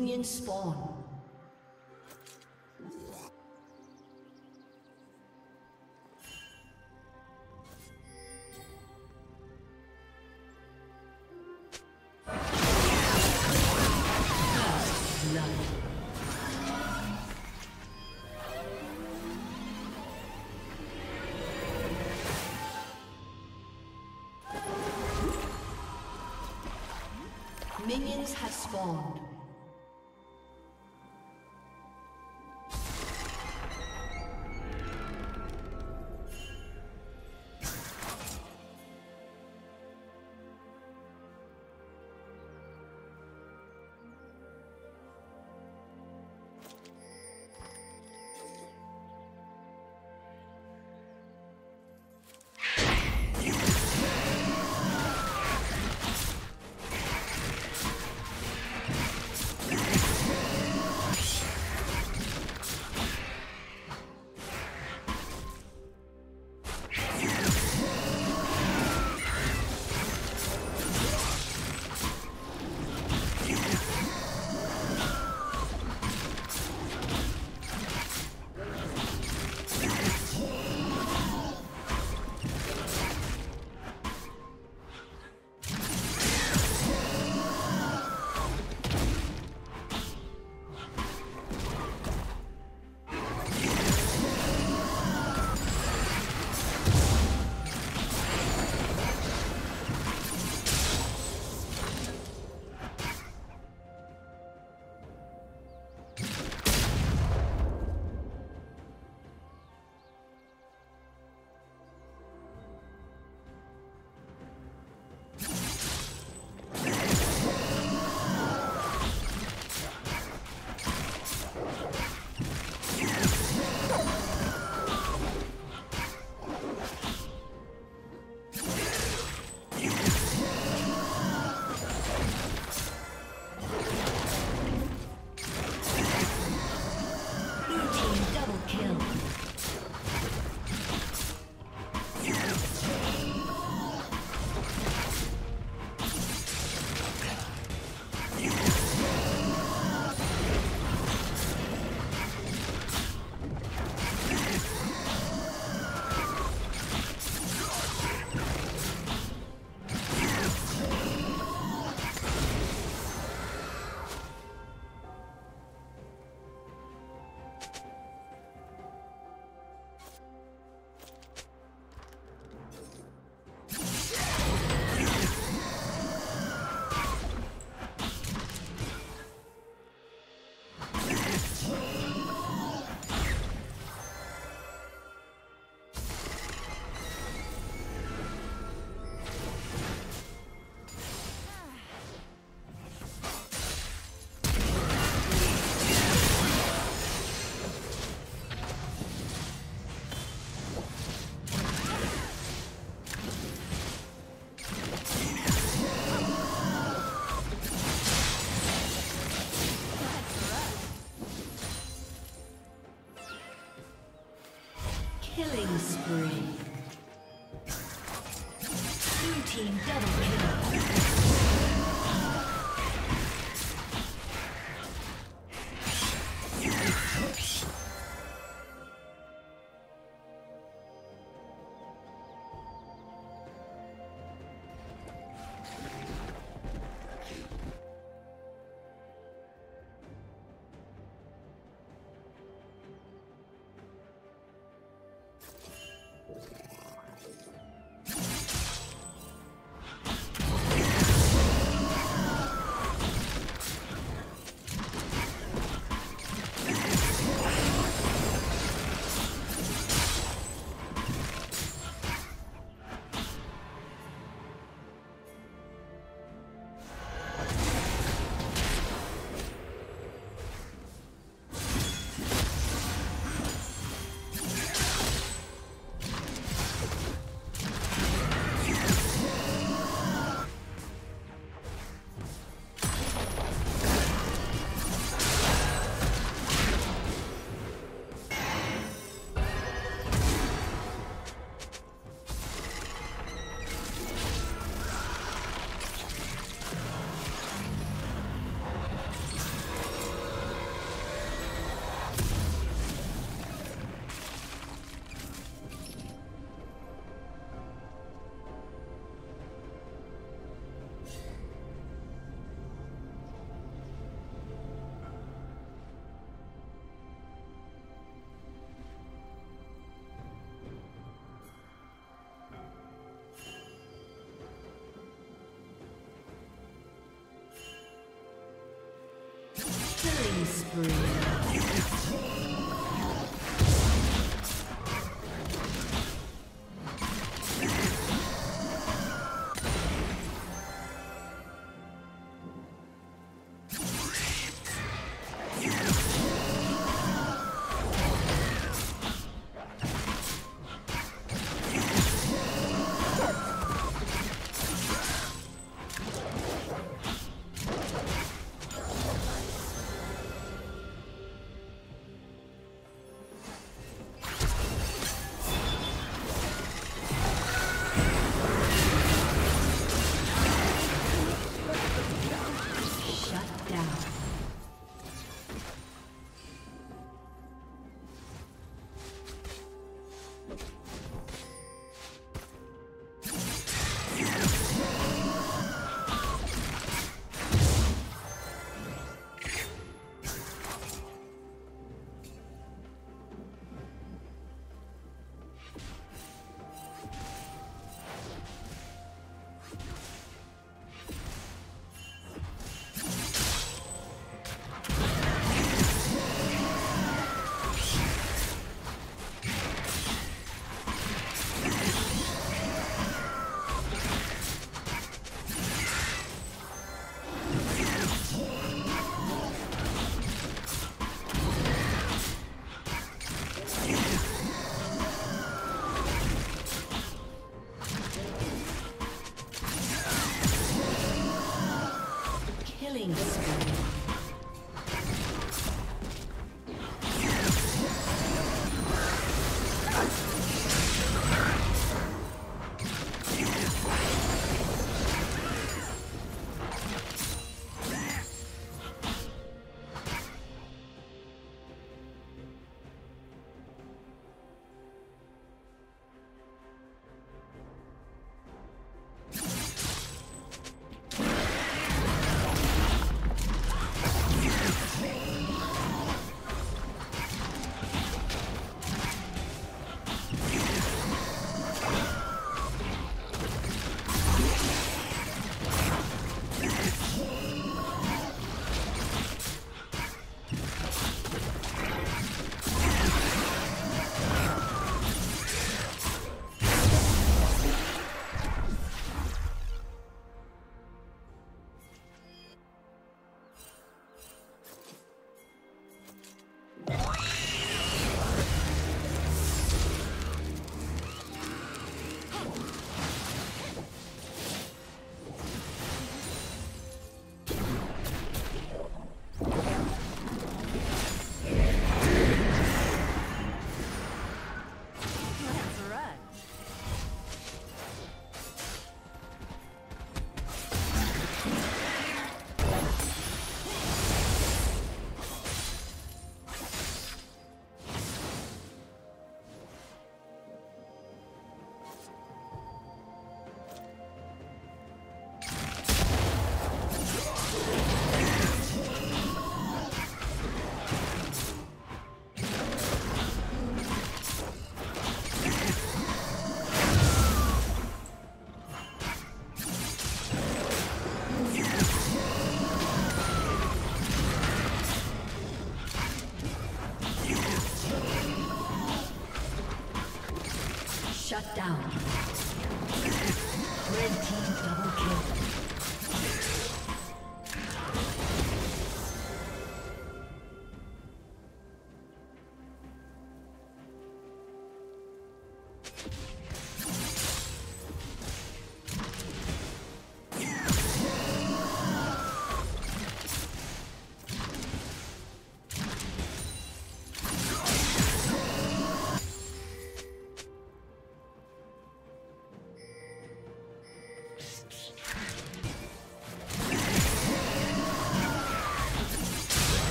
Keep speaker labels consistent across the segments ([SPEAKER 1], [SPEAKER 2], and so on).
[SPEAKER 1] Minions spawn. Minions have spawned.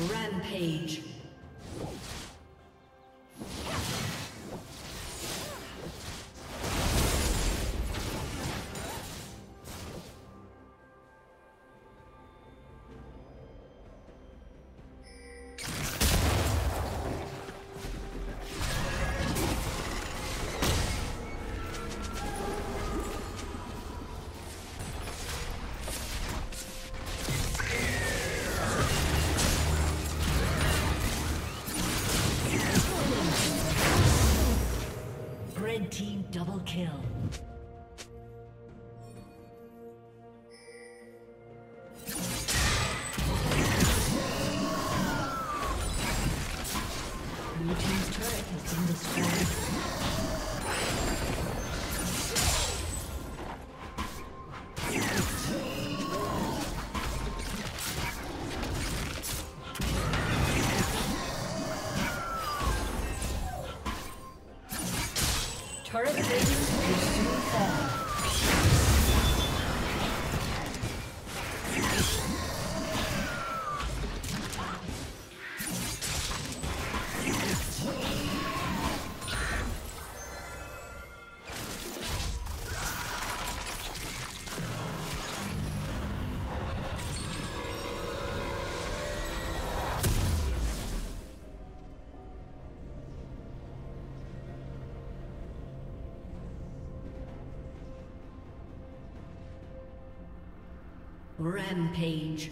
[SPEAKER 1] Rampage. Kill. Turret is will soon fall. Rampage.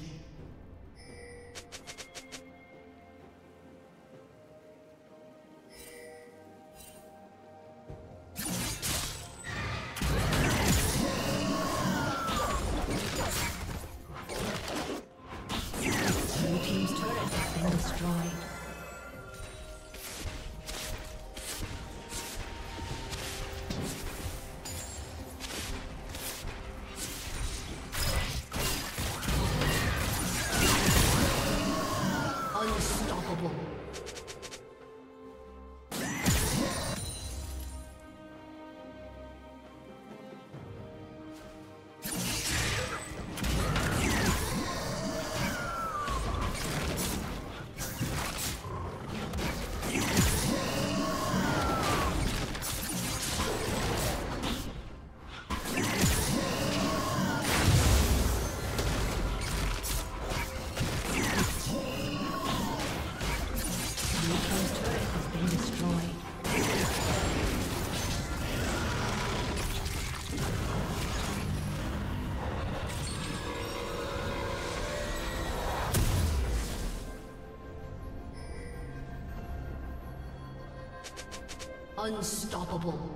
[SPEAKER 1] Unstoppable.